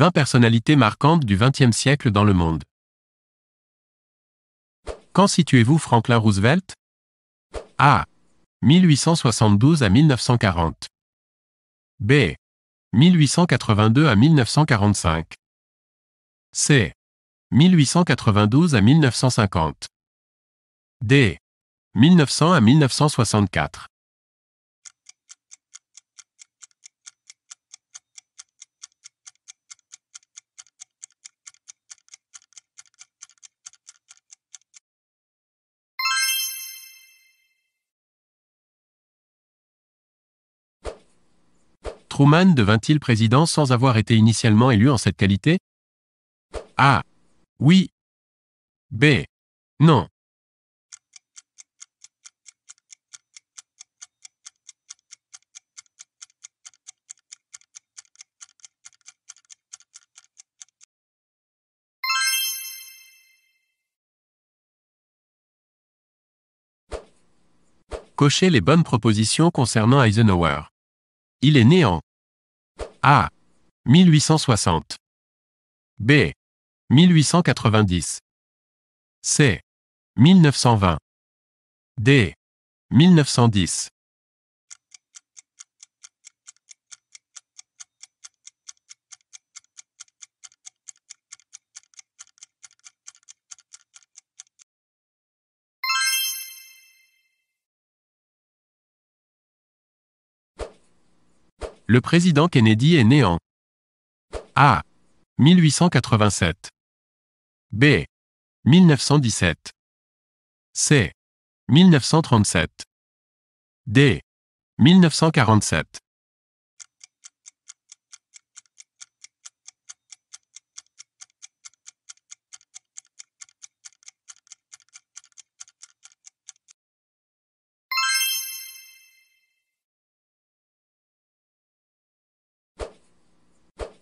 20 personnalités marquantes du XXe siècle dans le monde. Quand situez-vous Franklin Roosevelt? A. 1872 à 1940. B. 1882 à 1945. C. 1892 à 1950. D. 1900 à 1964. Truman devint-il président sans avoir été initialement élu en cette qualité? A. Oui. B. Non. Cochez les bonnes propositions concernant Eisenhower. Il est né en A. 1860. B. 1890. C. 1920. D. 1910. Le président Kennedy est né en A. 1887. B. 1917. C. 1937. D. 1947.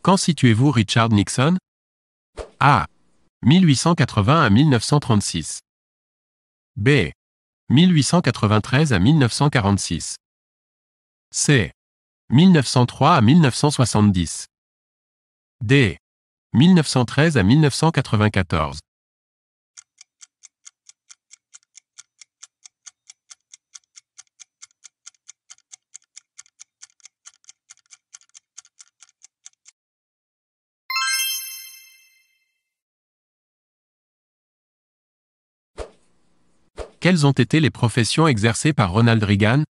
Quand situez-vous Richard Nixon? A. 1880 à 1936. B. 1893 à 1946. C. 1903 à 1970. D. 1913 à 1994. Quelles ont été les professions exercées par Ronald Reagan?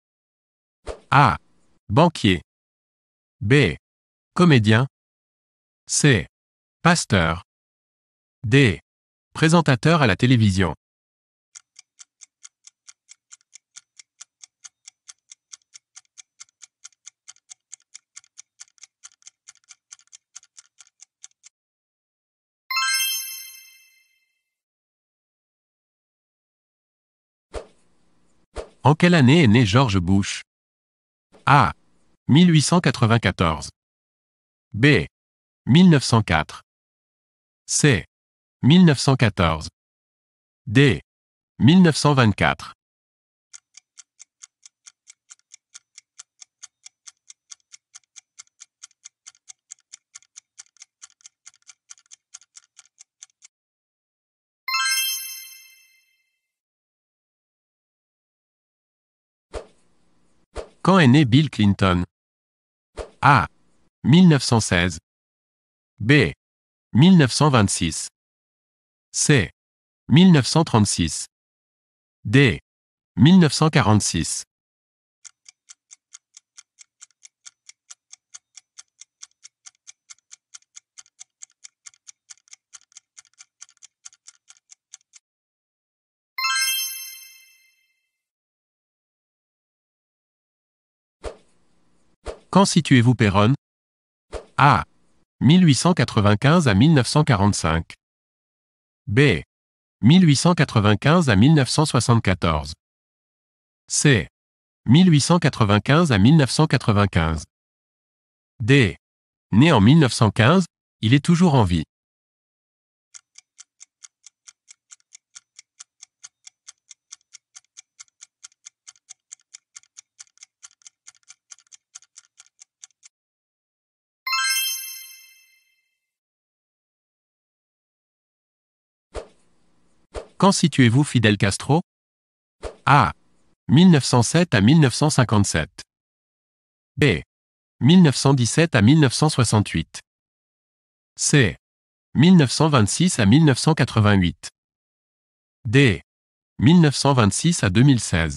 A. Banquier. B. Comédien. C. Pasteur. D. Présentateur à la télévision. En quelle année est né George Bush? A. 1894. B. 1904. C. 1914. D. 1924. Quand est né Bill Clinton? A. 1916. B. 1926. C. 1936. D. 1946. Quand situez-vous Perron A. 1895 à 1945. B. 1895 à 1974. C. 1895 à 1995. D. Né en 1915, il est toujours en vie. Quand situez-vous Fidel Castro? A. 1907 à 1957. B. 1917 à 1968. C. 1926 à 1988. D. 1926 à 2016.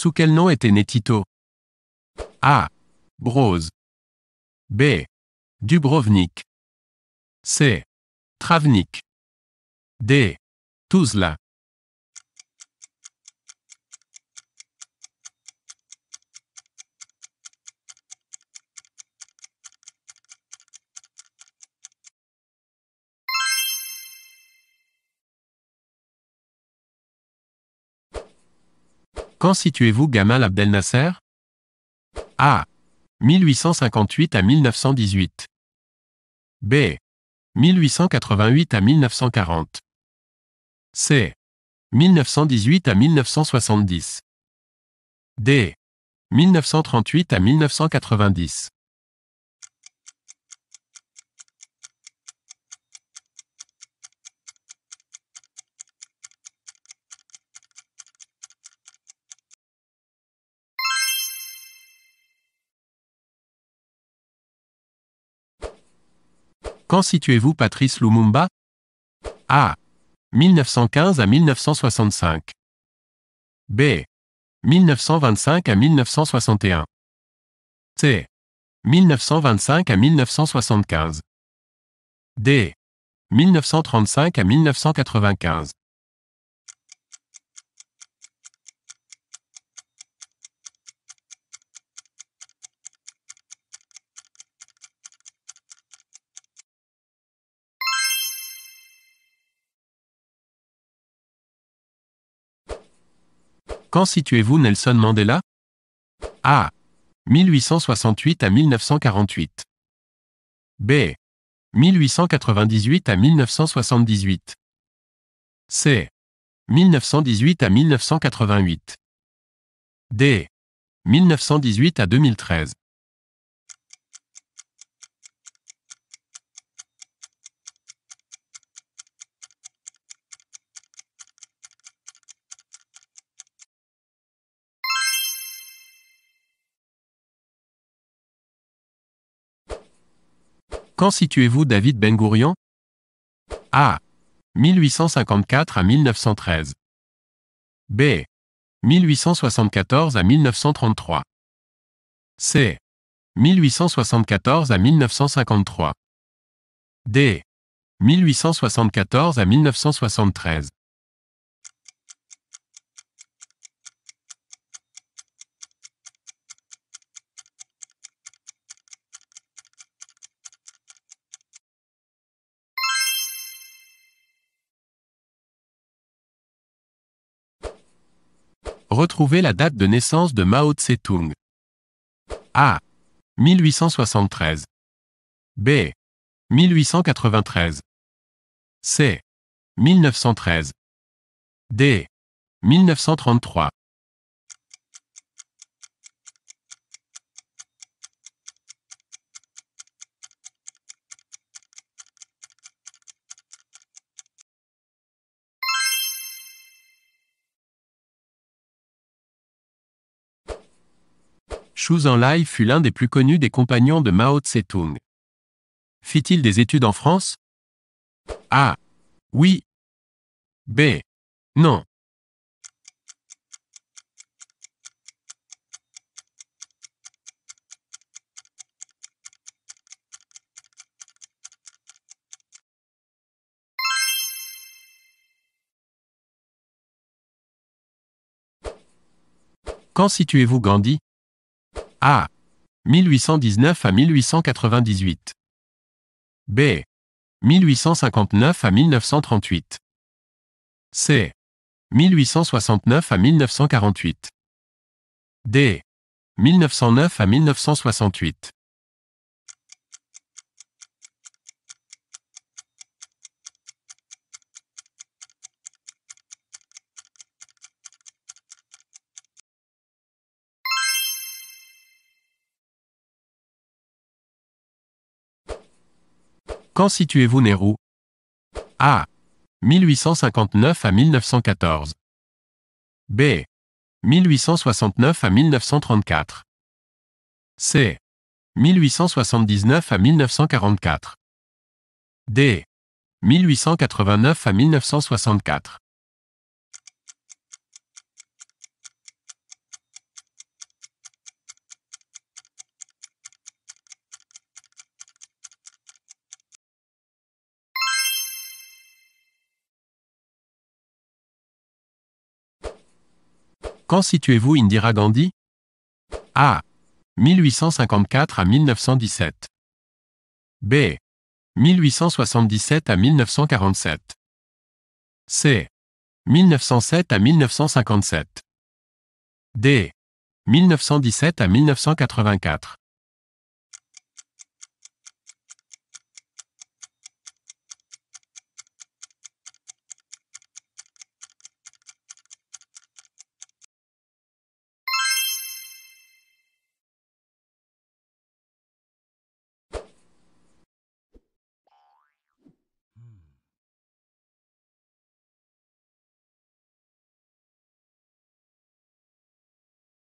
Sous quel nom était né Tito A. Broz. B. Dubrovnik. C. Travnik. D. Tuzla. Quand situez-vous Gamal Abdel Nasser? A. 1858 à 1918. B. 1888 à 1940. C. 1918 à 1970. D. 1938 à 1990. Quand situez-vous Patrice Lumumba? A. 1915 à 1965. B. 1925 à 1961. C. 1925 à 1975. D. 1935 à 1995. Quand situez-vous Nelson Mandela? A. 1868 à 1948. B. 1898 à 1978. C. 1918 à 1988. D. 1918 à 2013. Quand situez-vous David Ben Gourion A. 1854 à 1913. B. 1874 à 1933. C. 1874 à 1953. D. 1874 à 1973. Retrouvez la date de naissance de Mao Tse-tung. A. 1873. B. 1893. C. 1913. D. 1933. Xu Zhanlai fut l'un des plus connus des compagnons de Mao Tse-tung. Fit-il des études en France? A. Oui. B. Non. Quand situez-vous Gandhi? A. 1819 à 1898. B. 1859 à 1938. C. 1869 à 1948. D. 1909 à 1968. Quand situez-vous Nehru? A. 1859 à 1914. B. 1869 à 1934. C. 1879 à 1944. D. 1889 à 1964. Quand situez-vous Indira Gandhi? A. 1854 à 1917. B. 1877 à 1947. C. 1907 à 1957. D. 1917 à 1984.